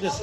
Yes.